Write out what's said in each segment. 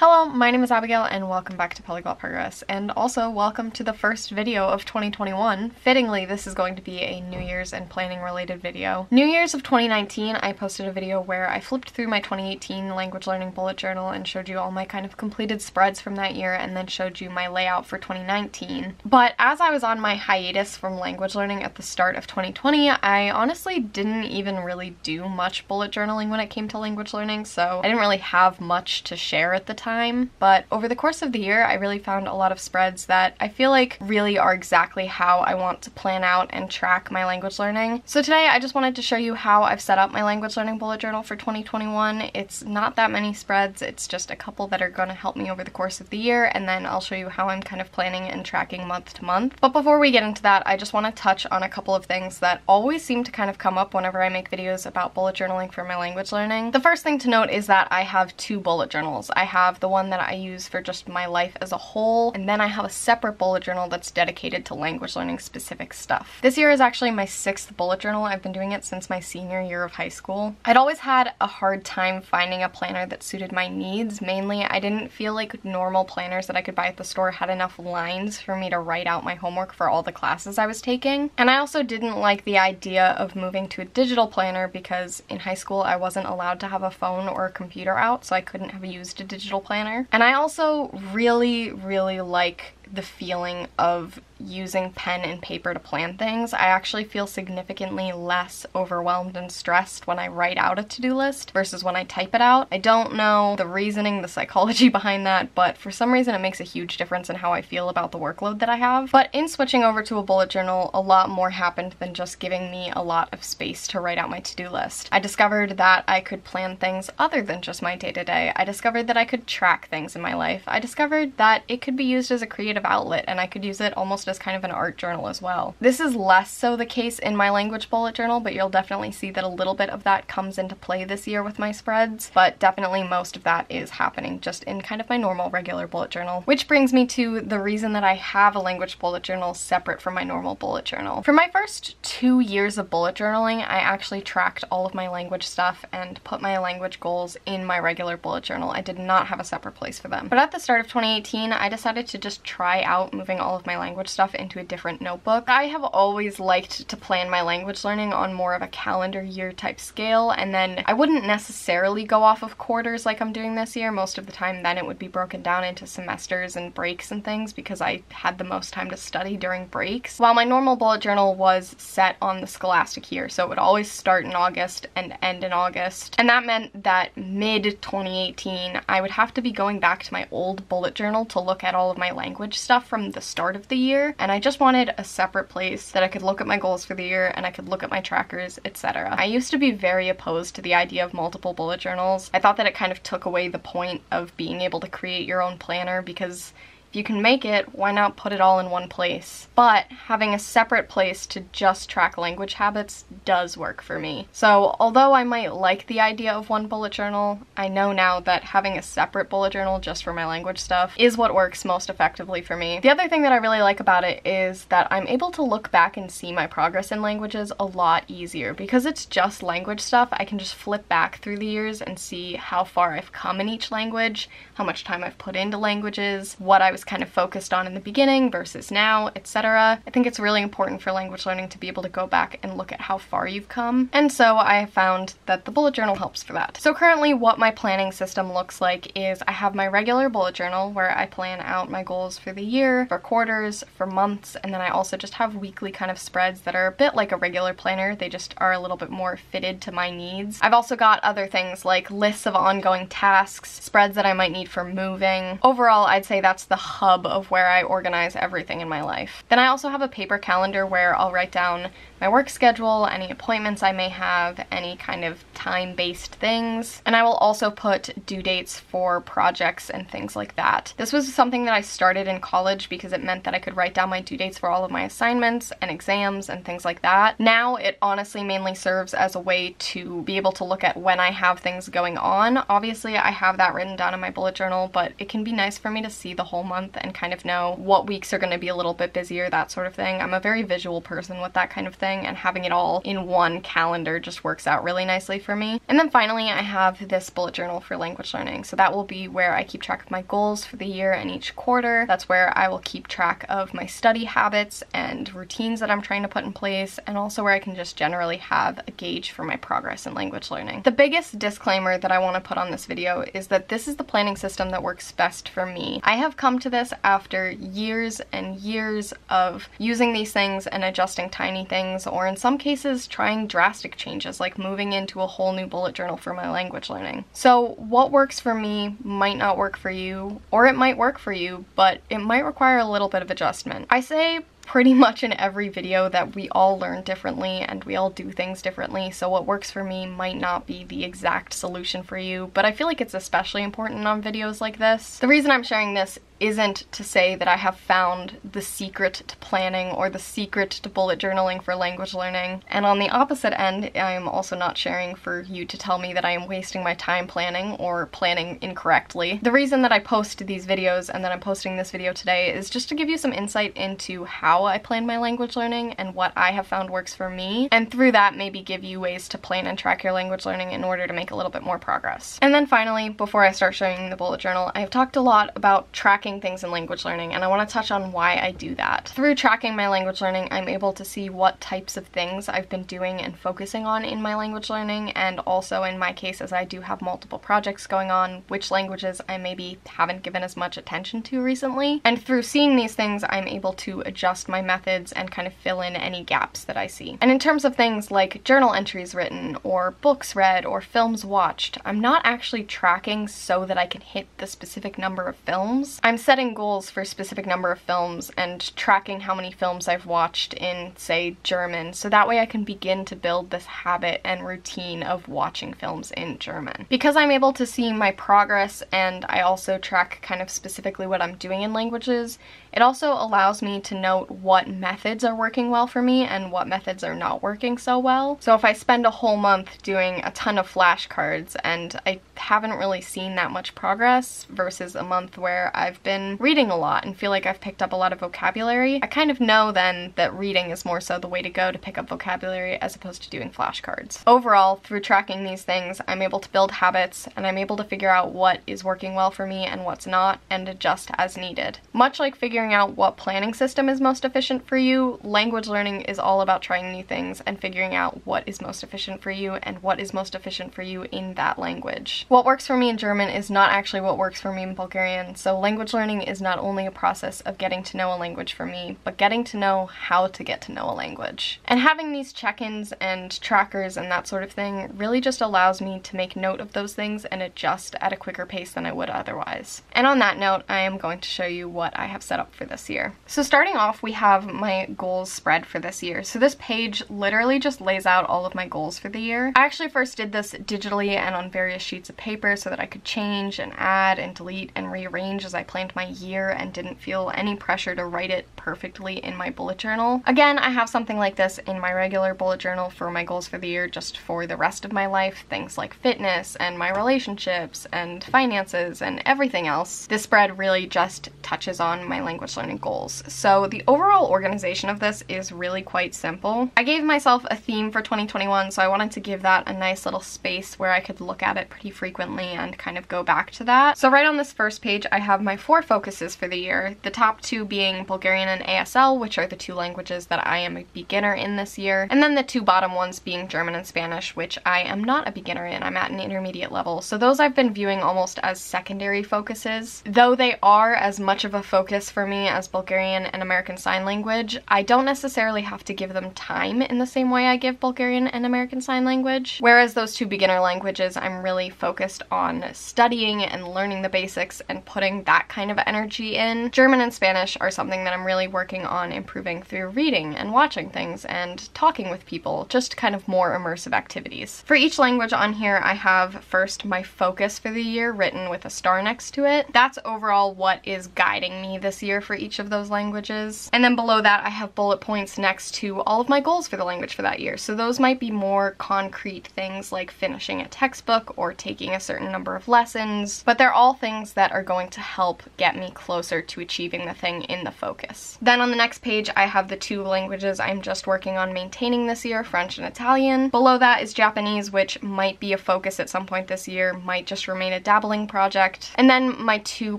Hello, my name is Abigail and welcome back to Polyglot Progress, and also welcome to the first video of 2021. Fittingly, this is going to be a New Year's and planning related video. New Year's of 2019, I posted a video where I flipped through my 2018 language learning bullet journal and showed you all my kind of completed spreads from that year and then showed you my layout for 2019. But as I was on my hiatus from language learning at the start of 2020, I honestly didn't even really do much bullet journaling when it came to language learning, so I didn't really have much to share at the time time, but over the course of the year, I really found a lot of spreads that I feel like really are exactly how I want to plan out and track my language learning. So today I just wanted to show you how I've set up my language learning bullet journal for 2021. It's not that many spreads, it's just a couple that are going to help me over the course of the year, and then I'll show you how I'm kind of planning and tracking month to month. But before we get into that, I just want to touch on a couple of things that always seem to kind of come up whenever I make videos about bullet journaling for my language learning. The first thing to note is that I have two bullet journals. I have the one that I use for just my life as a whole, and then I have a separate bullet journal that's dedicated to language learning specific stuff. This year is actually my sixth bullet journal. I've been doing it since my senior year of high school. I'd always had a hard time finding a planner that suited my needs. Mainly, I didn't feel like normal planners that I could buy at the store had enough lines for me to write out my homework for all the classes I was taking. And I also didn't like the idea of moving to a digital planner because in high school I wasn't allowed to have a phone or a computer out, so I couldn't have used a digital planner. And I also really, really like the feeling of using pen and paper to plan things. I actually feel significantly less overwhelmed and stressed when I write out a to-do list versus when I type it out. I don't know the reasoning, the psychology behind that, but for some reason it makes a huge difference in how I feel about the workload that I have. But in switching over to a bullet journal, a lot more happened than just giving me a lot of space to write out my to-do list. I discovered that I could plan things other than just my day-to-day. -day. I discovered that I could track things in my life. I discovered that it could be used as a creative outlet and I could use it almost as kind of an art journal as well. This is less so the case in my language bullet journal, but you'll definitely see that a little bit of that comes into play this year with my spreads, but definitely most of that is happening just in kind of my normal regular bullet journal. Which brings me to the reason that I have a language bullet journal separate from my normal bullet journal. For my first two years of bullet journaling, I actually tracked all of my language stuff and put my language goals in my regular bullet journal. I did not have a separate place for them. But at the start of 2018, I decided to just try out moving all of my language stuff into a different notebook. I have always liked to plan my language learning on more of a calendar year type scale and then I wouldn't necessarily go off of quarters like I'm doing this year. Most of the time then it would be broken down into semesters and breaks and things because I had the most time to study during breaks. While my normal bullet journal was set on the scholastic year so it would always start in August and end in August and that meant that mid 2018 I would have to be going back to my old bullet journal to look at all of my language stuff from the start of the year and I just wanted a separate place that I could look at my goals for the year and I could look at my trackers, etc. I used to be very opposed to the idea of multiple bullet journals. I thought that it kind of took away the point of being able to create your own planner because if you can make it, why not put it all in one place? But having a separate place to just track language habits does work for me. So although I might like the idea of one bullet journal, I know now that having a separate bullet journal just for my language stuff is what works most effectively for me. The other thing that I really like about it is that I'm able to look back and see my progress in languages a lot easier. Because it's just language stuff, I can just flip back through the years and see how far I've come in each language, how much time I've put into languages, what I was was kind of focused on in the beginning versus now, etc. I think it's really important for language learning to be able to go back and look at how far you've come. And so I found that the bullet journal helps for that. So currently what my planning system looks like is I have my regular bullet journal where I plan out my goals for the year, for quarters, for months, and then I also just have weekly kind of spreads that are a bit like a regular planner. They just are a little bit more fitted to my needs. I've also got other things like lists of ongoing tasks, spreads that I might need for moving. Overall, I'd say that's the hub of where I organize everything in my life. Then I also have a paper calendar where I'll write down my work schedule, any appointments I may have, any kind of time-based things, and I will also put due dates for projects and things like that. This was something that I started in college because it meant that I could write down my due dates for all of my assignments and exams and things like that. Now it honestly mainly serves as a way to be able to look at when I have things going on. Obviously I have that written down in my bullet journal, but it can be nice for me to see the whole month and kind of know what weeks are going to be a little bit busier, that sort of thing. I'm a very visual person with that kind of thing and having it all in one calendar just works out really nicely for me. And then finally, I have this bullet journal for language learning. So that will be where I keep track of my goals for the year and each quarter. That's where I will keep track of my study habits and routines that I'm trying to put in place, and also where I can just generally have a gauge for my progress in language learning. The biggest disclaimer that I want to put on this video is that this is the planning system that works best for me. I have come to this after years and years of using these things and adjusting tiny things, or in some cases trying drastic changes like moving into a whole new bullet journal for my language learning. So what works for me might not work for you, or it might work for you, but it might require a little bit of adjustment. I say pretty much in every video that we all learn differently and we all do things differently, so what works for me might not be the exact solution for you, but I feel like it's especially important on videos like this. The reason I'm sharing this isn't to say that I have found the secret to planning or the secret to bullet journaling for language learning. And on the opposite end, I am also not sharing for you to tell me that I am wasting my time planning or planning incorrectly. The reason that I post these videos and that I'm posting this video today is just to give you some insight into how I plan my language learning and what I have found works for me, and through that maybe give you ways to plan and track your language learning in order to make a little bit more progress. And then finally, before I start showing the bullet journal, I've talked a lot about tracking tracking things in language learning and I want to touch on why I do that. Through tracking my language learning, I'm able to see what types of things I've been doing and focusing on in my language learning and also in my case as I do have multiple projects going on, which languages I maybe haven't given as much attention to recently. And through seeing these things, I'm able to adjust my methods and kind of fill in any gaps that I see. And in terms of things like journal entries written or books read or films watched, I'm not actually tracking so that I can hit the specific number of films. I'm setting goals for a specific number of films and tracking how many films I've watched in, say, German, so that way I can begin to build this habit and routine of watching films in German. Because I'm able to see my progress and I also track kind of specifically what I'm doing in languages, it also allows me to note what methods are working well for me and what methods are not working so well. So if I spend a whole month doing a ton of flashcards and I haven't really seen that much progress versus a month where I've been reading a lot and feel like I've picked up a lot of vocabulary, I kind of know then that reading is more so the way to go to pick up vocabulary as opposed to doing flashcards. Overall, through tracking these things, I'm able to build habits and I'm able to figure out what is working well for me and what's not and adjust as needed. Much like figuring figuring out what planning system is most efficient for you, language learning is all about trying new things and figuring out what is most efficient for you and what is most efficient for you in that language. What works for me in German is not actually what works for me in Bulgarian, so language learning is not only a process of getting to know a language for me, but getting to know how to get to know a language. And having these check-ins and trackers and that sort of thing really just allows me to make note of those things and adjust at a quicker pace than I would otherwise. And on that note, I am going to show you what I have set up for this year. So starting off, we have my goals spread for this year. So this page literally just lays out all of my goals for the year. I actually first did this digitally and on various sheets of paper so that I could change and add and delete and rearrange as I planned my year and didn't feel any pressure to write it perfectly in my bullet journal. Again, I have something like this in my regular bullet journal for my goals for the year just for the rest of my life, things like fitness and my relationships and finances and everything else. This spread really just touches on my language language learning goals. So the overall organization of this is really quite simple. I gave myself a theme for 2021, so I wanted to give that a nice little space where I could look at it pretty frequently and kind of go back to that. So right on this first page, I have my four focuses for the year, the top two being Bulgarian and ASL, which are the two languages that I am a beginner in this year, and then the two bottom ones being German and Spanish, which I am not a beginner in, I'm at an intermediate level. So those I've been viewing almost as secondary focuses, though they are as much of a focus for me as Bulgarian and American Sign Language, I don't necessarily have to give them time in the same way I give Bulgarian and American Sign Language. Whereas those two beginner languages, I'm really focused on studying and learning the basics and putting that kind of energy in. German and Spanish are something that I'm really working on improving through reading and watching things and talking with people, just kind of more immersive activities. For each language on here, I have first my focus for the year written with a star next to it. That's overall what is guiding me this year for each of those languages. And then below that I have bullet points next to all of my goals for the language for that year. So those might be more concrete things like finishing a textbook or taking a certain number of lessons, but they're all things that are going to help get me closer to achieving the thing in the focus. Then on the next page, I have the two languages I'm just working on maintaining this year, French and Italian. Below that is Japanese, which might be a focus at some point this year, might just remain a dabbling project. And then my two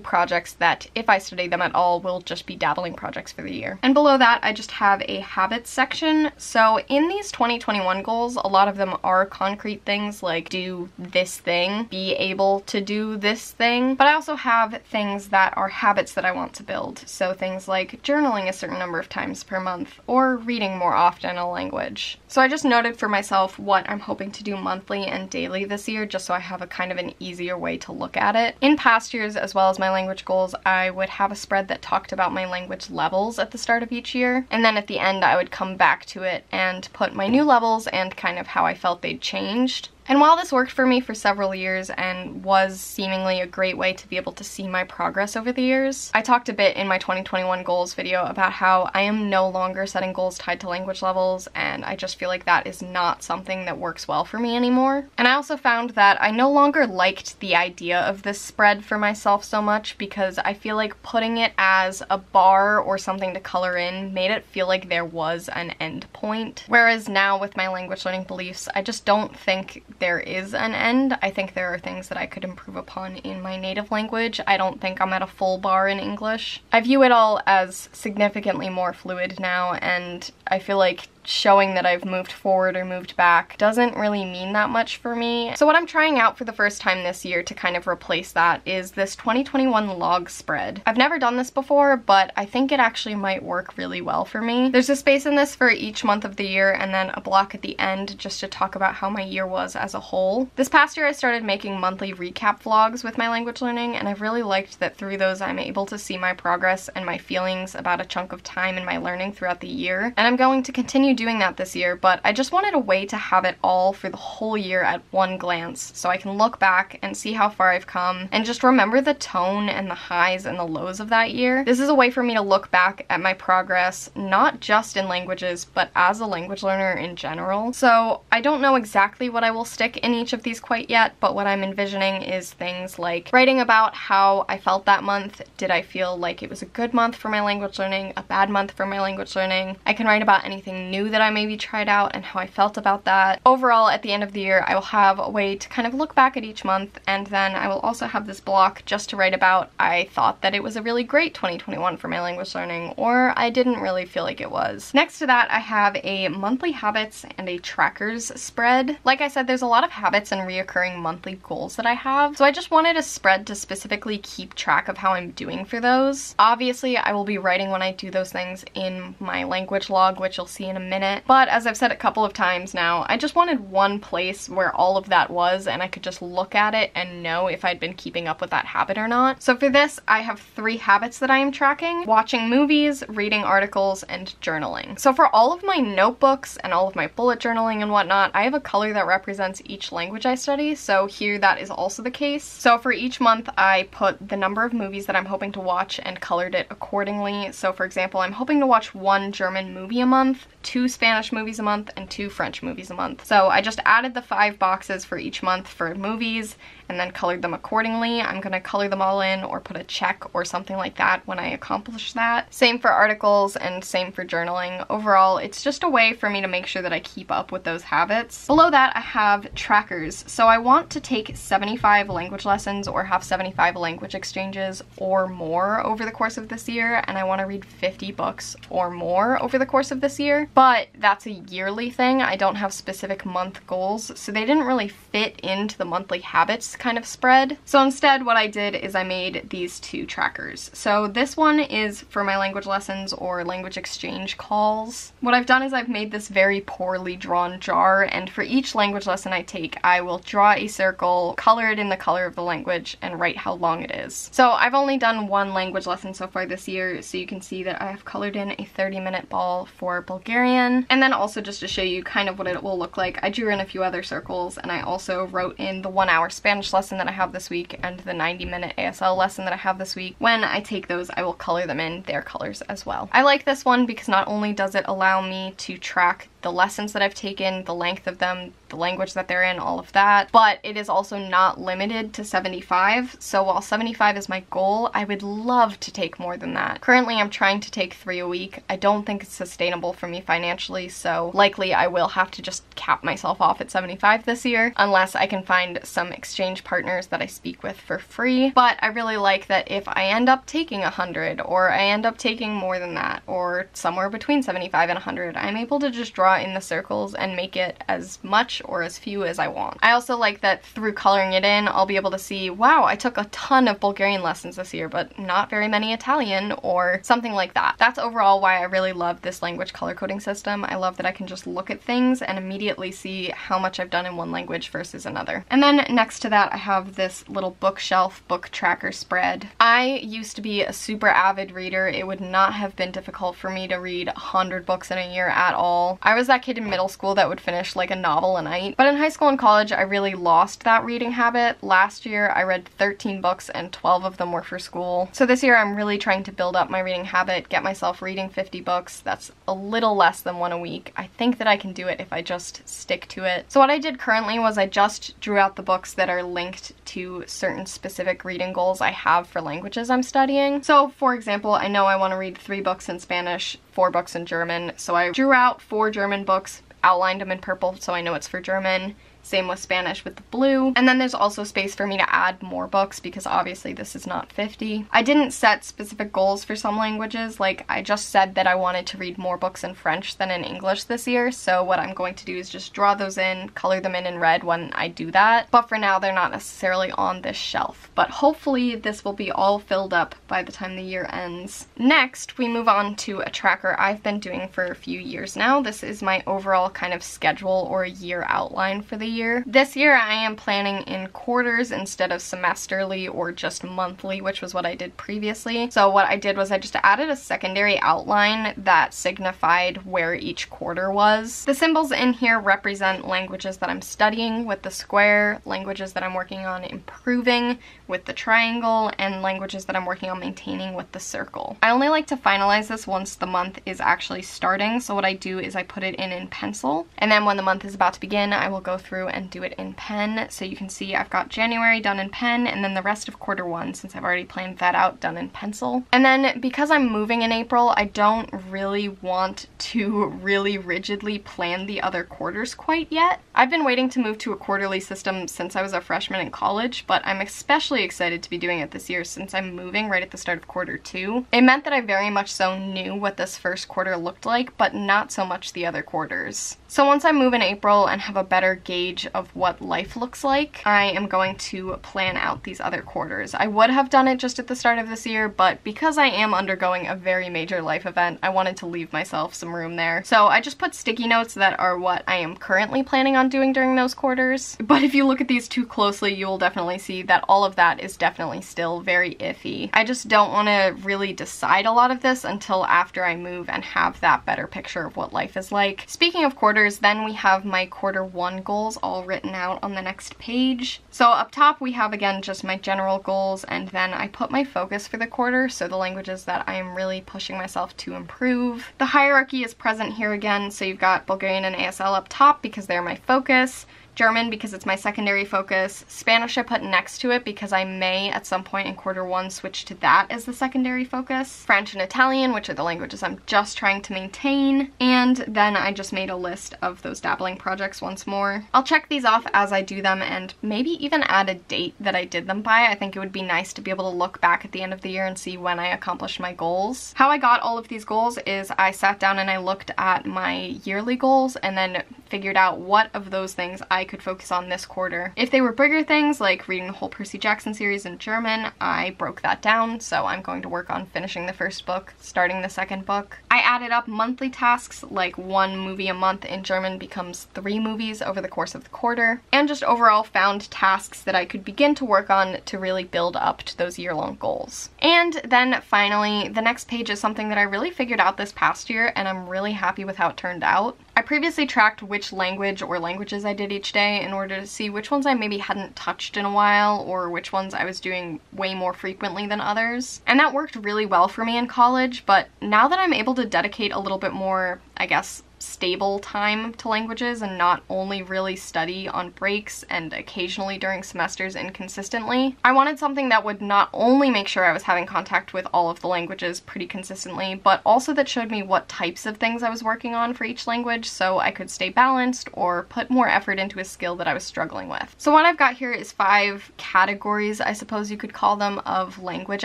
projects that, if I study them at all, will just be dabbling projects for the year. And below that, I just have a habits section. So in these 2021 goals, a lot of them are concrete things like do this thing, be able to do this thing. But I also have things that are habits that I want to build. So things like journaling a certain number of times per month or reading more often a language. So I just noted for myself what I'm hoping to do monthly and daily this year just so I have a kind of an easier way to look at it. In past years, as well as my language goals, I would have a spread that talked about my language levels at the start of each year. And then at the end, I would come back to it and put my new levels and kind of how I felt they'd changed. And while this worked for me for several years and was seemingly a great way to be able to see my progress over the years, I talked a bit in my 2021 goals video about how I am no longer setting goals tied to language levels and I just feel like that is not something that works well for me anymore. And I also found that I no longer liked the idea of this spread for myself so much because I feel like putting it as a bar or something to color in made it feel like there was an end point. Whereas now with my language learning beliefs, I just don't think there is an end. I think there are things that I could improve upon in my native language. I don't think I'm at a full bar in English. I view it all as significantly more fluid now and I feel like showing that I've moved forward or moved back doesn't really mean that much for me. So what I'm trying out for the first time this year to kind of replace that is this 2021 log spread. I've never done this before, but I think it actually might work really well for me. There's a space in this for each month of the year and then a block at the end just to talk about how my year was as a whole. This past year I started making monthly recap vlogs with my language learning and I've really liked that through those I'm able to see my progress and my feelings about a chunk of time in my learning throughout the year. And I'm going to continue doing that this year, but I just wanted a way to have it all for the whole year at one glance so I can look back and see how far I've come and just remember the tone and the highs and the lows of that year. This is a way for me to look back at my progress, not just in languages, but as a language learner in general. So I don't know exactly what I will stick in each of these quite yet, but what I'm envisioning is things like writing about how I felt that month. Did I feel like it was a good month for my language learning, a bad month for my language learning? I can write about anything new that I maybe tried out and how I felt about that. Overall, at the end of the year, I will have a way to kind of look back at each month and then I will also have this block just to write about I thought that it was a really great 2021 for my language learning or I didn't really feel like it was. Next to that, I have a monthly habits and a trackers spread. Like I said, there's a lot of habits and reoccurring monthly goals that I have, so I just wanted a spread to specifically keep track of how I'm doing for those. Obviously, I will be writing when I do those things in my language log, which you'll see in a minute, but as I've said a couple of times now, I just wanted one place where all of that was and I could just look at it and know if I'd been keeping up with that habit or not. So for this, I have three habits that I am tracking. Watching movies, reading articles, and journaling. So for all of my notebooks and all of my bullet journaling and whatnot, I have a color that represents each language I study, so here that is also the case. So for each month, I put the number of movies that I'm hoping to watch and colored it accordingly. So for example, I'm hoping to watch one German movie a month, two Spanish movies a month, and two French movies a month. So I just added the five boxes for each month for movies and then colored them accordingly. I'm gonna color them all in or put a check or something like that when I accomplish that. Same for articles and same for journaling. Overall, it's just a way for me to make sure that I keep up with those habits. Below that, I have trackers. So I want to take 75 language lessons or have 75 language exchanges or more over the course of this year, and I wanna read 50 books or more over the course of this year. But that's a yearly thing. I don't have specific month goals, so they didn't really fit into the monthly habits kind of spread. So instead what I did is I made these two trackers. So this one is for my language lessons or language exchange calls. What I've done is I've made this very poorly drawn jar and for each language lesson I take I will draw a circle, color it in the color of the language, and write how long it is. So I've only done one language lesson so far this year so you can see that I have colored in a 30 minute ball for Bulgarian and then also just to show you kind of what it will look like I drew in a few other circles and I also wrote in the one hour Spanish lesson that I have this week and the 90 minute ASL lesson that I have this week. When I take those, I will color them in their colors as well. I like this one because not only does it allow me to track the lessons that I've taken, the length of them, the language that they're in, all of that. But it is also not limited to 75. So while 75 is my goal, I would love to take more than that. Currently, I'm trying to take three a week. I don't think it's sustainable for me financially, so likely I will have to just cap myself off at 75 this year, unless I can find some exchange partners that I speak with for free. But I really like that if I end up taking 100, or I end up taking more than that, or somewhere between 75 and 100, I'm able to just draw in the circles and make it as much or as few as I want. I also like that through coloring it in, I'll be able to see, wow, I took a ton of Bulgarian lessons this year, but not very many Italian or something like that. That's overall why I really love this language color coding system. I love that I can just look at things and immediately see how much I've done in one language versus another. And then next to that, I have this little bookshelf book tracker spread. I used to be a super avid reader. It would not have been difficult for me to read 100 books in a year at all. I was that kid in middle school that would finish like a novel a night. But in high school and college, I really lost that reading habit. Last year, I read 13 books and 12 of them were for school. So this year, I'm really trying to build up my reading habit, get myself reading 50 books. That's a little less than one a week. I think that I can do it if I just stick to it. So what I did currently was I just drew out the books that are linked to certain specific reading goals I have for languages I'm studying. So for example, I know I want to read three books in Spanish, four books in German, so I drew out four German books, outlined them in purple so I know it's for German. Same with Spanish with the blue. And then there's also space for me to add more books because obviously this is not 50. I didn't set specific goals for some languages. Like I just said that I wanted to read more books in French than in English this year. So what I'm going to do is just draw those in, color them in in red when I do that. But for now, they're not necessarily on this shelf. But hopefully this will be all filled up by the time the year ends. Next, we move on to a tracker I've been doing for a few years now. This is my overall kind of schedule or year outline for the year. This year I am planning in quarters instead of semesterly or just monthly, which was what I did previously. So what I did was I just added a secondary outline that signified where each quarter was. The symbols in here represent languages that I'm studying with the square, languages that I'm working on improving with the triangle, and languages that I'm working on maintaining with the circle. I only like to finalize this once the month is actually starting, so what I do is I put it in in pencil, and then when the month is about to begin, I will go through through and do it in pen. So you can see I've got January done in pen and then the rest of quarter one, since I've already planned that out, done in pencil. And then because I'm moving in April, I don't really want to really rigidly plan the other quarters quite yet. I've been waiting to move to a quarterly system since I was a freshman in college, but I'm especially excited to be doing it this year since I'm moving right at the start of quarter two. It meant that I very much so knew what this first quarter looked like, but not so much the other quarters. So once I move in April and have a better gauge of what life looks like, I am going to plan out these other quarters. I would have done it just at the start of this year, but because I am undergoing a very major life event, I wanted to leave myself some room there. So I just put sticky notes that are what I am currently planning on doing during those quarters. But if you look at these too closely, you will definitely see that all of that is definitely still very iffy. I just don't want to really decide a lot of this until after I move and have that better picture of what life is like. Speaking of quarters, quarters. Then we have my quarter one goals all written out on the next page. So up top we have again just my general goals and then I put my focus for the quarter, so the languages that I am really pushing myself to improve. The hierarchy is present here again, so you've got Bulgarian and ASL up top because they're my focus. German because it's my secondary focus. Spanish I put next to it because I may at some point in quarter one switch to that as the secondary focus. French and Italian, which are the languages I'm just trying to maintain. And then I just made a list of those dabbling projects once more. I'll check these off as I do them and maybe even add a date that I did them by. I think it would be nice to be able to look back at the end of the year and see when I accomplished my goals. How I got all of these goals is I sat down and I looked at my yearly goals and then figured out what of those things I could focus on this quarter. If they were bigger things, like reading the whole Percy Jackson series in German, I broke that down, so I'm going to work on finishing the first book, starting the second book. I added up monthly tasks, like one movie a month in German becomes three movies over the course of the quarter, and just overall found tasks that I could begin to work on to really build up to those year-long goals. And then finally, the next page is something that I really figured out this past year, and I'm really happy with how it turned out. I previously tracked which language or languages I did each day in order to see which ones I maybe hadn't touched in a while or which ones I was doing way more frequently than others. And that worked really well for me in college, but now that I'm able to dedicate a little bit more, I guess, stable time to languages and not only really study on breaks and occasionally during semesters inconsistently. I wanted something that would not only make sure I was having contact with all of the languages pretty consistently, but also that showed me what types of things I was working on for each language so I could stay balanced or put more effort into a skill that I was struggling with. So what I've got here is five categories, I suppose you could call them, of language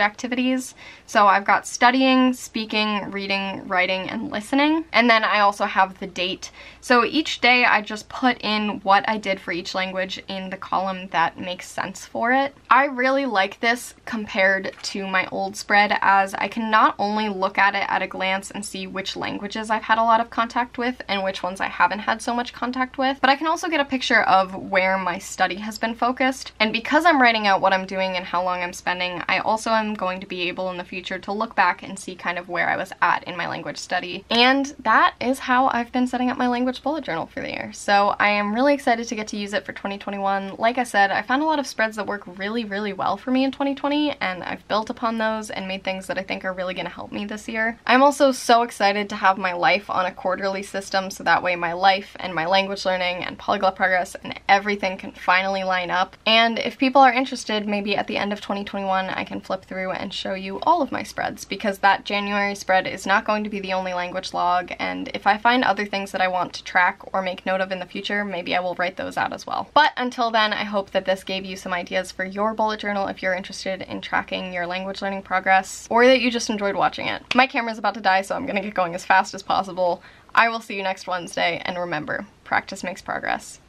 activities. So I've got studying, speaking, reading, writing, and listening. And then I also have the date. So each day I just put in what I did for each language in the column that makes sense for it. I really like this compared to my old spread as I can not only look at it at a glance and see which languages I've had a lot of contact with and which ones I haven't had so much contact with, but I can also get a picture of where my study has been focused. And because I'm writing out what I'm doing and how long I'm spending, I also am going to be able in the future to look back and see kind of where I was at in my language study. And that is how I've been setting up my language bullet journal for the year. So I am really excited to get to use it for 2021. Like I said, I found a lot of spreads that work really, really well for me in 2020 and I've built upon those and made things that I think are really going to help me this year. I'm also so excited to have my life on a quarterly system so that way my life and my language learning and polyglot progress and everything can finally line up. And if people are interested, maybe at the end of 2021 I can flip through and show you all of my spreads because that January spread is not going to be the only language log and if I find other things that I want to track or make note of in the future, maybe I will write those out as well. But until then, I hope that this gave you some ideas for your bullet journal if you're interested in tracking your language learning progress or that you just enjoyed watching it. My camera's about to die, so I'm gonna get going as fast as possible. I will see you next Wednesday, and remember, practice makes progress.